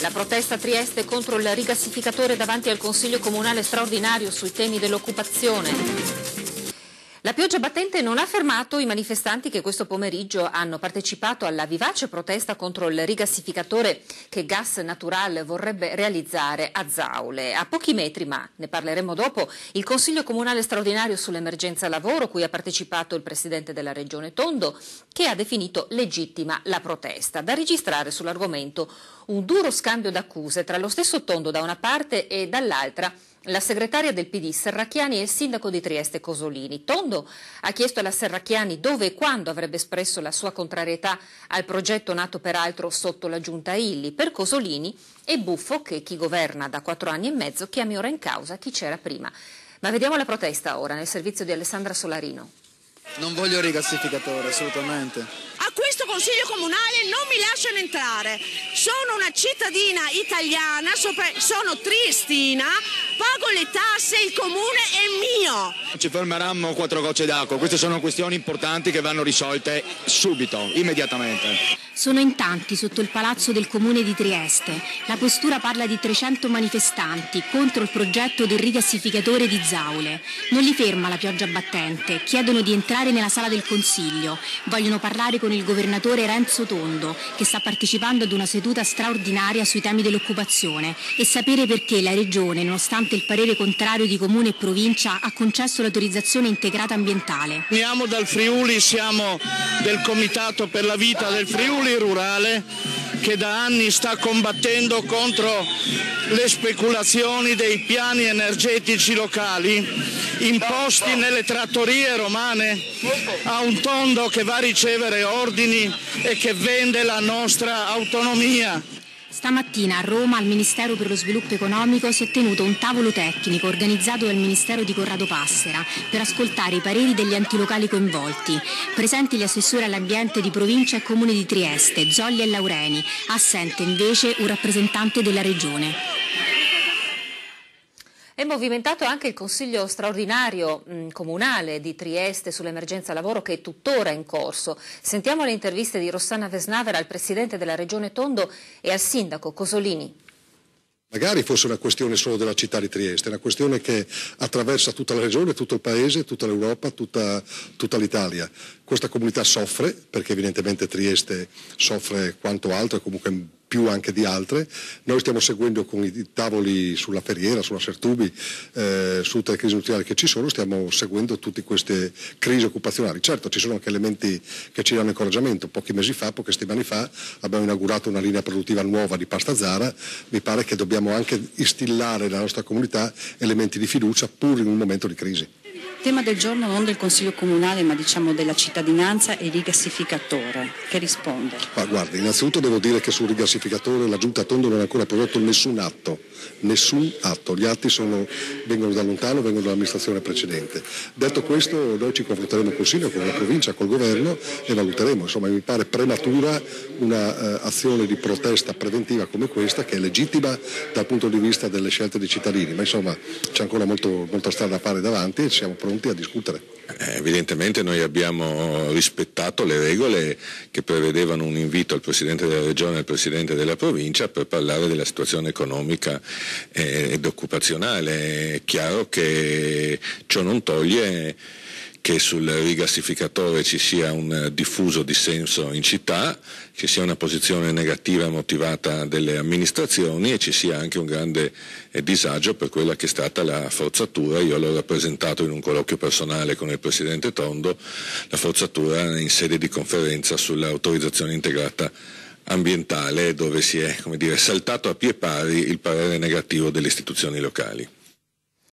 La protesta a Trieste contro il rigassificatore davanti al Consiglio Comunale straordinario sui temi dell'occupazione. La pioggia battente non ha fermato i manifestanti che questo pomeriggio hanno partecipato alla vivace protesta contro il rigassificatore che Gas Natural vorrebbe realizzare a Zaule. A pochi metri, ma ne parleremo dopo, il Consiglio Comunale straordinario sull'emergenza lavoro, cui ha partecipato il Presidente della Regione Tondo, che ha definito legittima la protesta. Da registrare sull'argomento un duro scambio d'accuse tra lo stesso Tondo da una parte e dall'altra la segretaria del PD Serracchiani e il sindaco di Trieste Cosolini. Tondo ha chiesto alla Serracchiani dove e quando avrebbe espresso la sua contrarietà al progetto nato peraltro sotto la giunta Illi. Per Cosolini è buffo che chi governa da quattro anni e mezzo chiami ora in causa chi c'era prima. Ma vediamo la protesta ora nel servizio di Alessandra Solarino. Non voglio rigassificatore, assolutamente. A questo consiglio comunale non mi lasciano entrare. Sono una cittadina italiana, sono triestina, pago le tasse, il comune è mio. Ci fermeranno quattro gocce d'acqua, queste sono questioni importanti che vanno risolte subito, immediatamente. Sono in tanti sotto il palazzo del comune di Trieste. La questura parla di 300 manifestanti contro il progetto del rigassificatore di Zaule. Non li ferma la pioggia battente, chiedono di entrare nella sala del consiglio. Vogliono parlare con il governatore Renzo Tondo, che sta partecipando ad una seduta straordinaria sui temi dell'occupazione e sapere perché la regione, nonostante il parere contrario di comune e provincia, ha concesso l'autorizzazione integrata ambientale. Veniamo dal Friuli, siamo del Comitato per la vita del Friuli rurale che da anni sta combattendo contro le speculazioni dei piani energetici locali imposti nelle trattorie romane a un tondo che va a ricevere ordini e che vende la nostra autonomia. Stamattina a Roma al Ministero per lo Sviluppo Economico si è tenuto un tavolo tecnico organizzato dal Ministero di Corrado Passera per ascoltare i pareri degli enti locali coinvolti. Presenti gli assessori all'ambiente di provincia e comune di Trieste, Zolli e Laureni, assente invece un rappresentante della regione. È movimentato anche il Consiglio straordinario mh, comunale di Trieste sull'emergenza lavoro che è tuttora in corso. Sentiamo le interviste di Rossana Vesnavera al Presidente della Regione Tondo e al Sindaco Cosolini. Magari fosse una questione solo della città di Trieste, è una questione che attraversa tutta la regione, tutto il paese, tutta l'Europa, tutta, tutta l'Italia. Questa comunità soffre, perché evidentemente Trieste soffre quanto altro, e comunque più anche di altre. Noi stiamo seguendo con i tavoli sulla Ferriera, sulla Sertubi, eh, su tutte le crisi industriali che ci sono, stiamo seguendo tutte queste crisi occupazionali. Certo ci sono anche elementi che ci danno incoraggiamento. Pochi mesi fa, poche settimane fa, abbiamo inaugurato una linea produttiva nuova di pasta Zara. Mi pare che dobbiamo anche instillare nella nostra comunità elementi di fiducia pur in un momento di crisi. Tema del giorno non del Consiglio Comunale ma diciamo della cittadinanza e rigassificatore. Che risponde? Ma guardi, innanzitutto devo dire che sul rigassificatore la Giunta Tondo non ha ancora prodotto nessun atto, nessun atto. Gli atti sono, vengono da lontano, vengono dall'amministrazione precedente. Detto questo noi ci confronteremo con il Sindaco, con la provincia, col governo e valuteremo. Insomma mi pare prematura un'azione uh, di protesta preventiva come questa che è legittima dal punto di vista delle scelte dei cittadini, ma insomma c'è ancora molto, molta strada da fare davanti e siamo pronti pronti a discutere. Eh, evidentemente noi abbiamo rispettato le regole che prevedevano un invito al Presidente della Regione e al Presidente della Provincia per parlare della situazione economica eh, ed occupazionale. È chiaro che ciò non toglie che sul rigassificatore ci sia un diffuso dissenso in città, ci sia una posizione negativa motivata delle amministrazioni e ci sia anche un grande eh, disagio per quella che è stata la forzatura, io l'ho rappresentato in un colloquio personale con il Presidente Tondo, la forzatura in sede di conferenza sull'autorizzazione integrata ambientale dove si è dire, saltato a pie pari il parere negativo delle istituzioni locali.